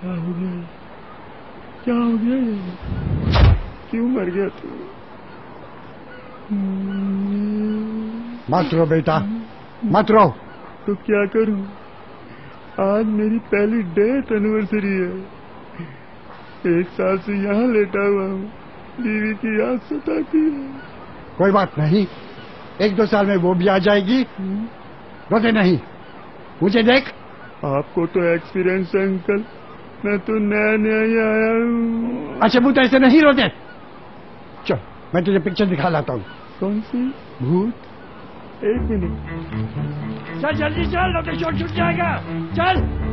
क्या हो गया क्या हो गया ये क्यों मर गया तू मत रो बेटा मत रो। तो क्या करूँ? आज मेरी पहली डेथ एनिवर्सरी है। एक साल से यहाँ लेटा हुआ हूँ। बीवी की याद सताती है। कोई बात नहीं एक दो साल में वो भी आ जाएगी। रोते नहीं मुझे देख। आपको तो एक्सपीरियंस है अंकल मैं तो नया नया आया हूँ अच्छा भूत ऐसे नहीं रोते। चल मैं तुझे पिक्चर दिखा लाता हूँ। कौन सी भूत। एक मिनट। चल जल्दी चल नहीं छोड़ छूट जाएगा। चल।